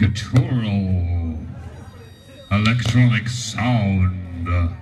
guttural electronic sound.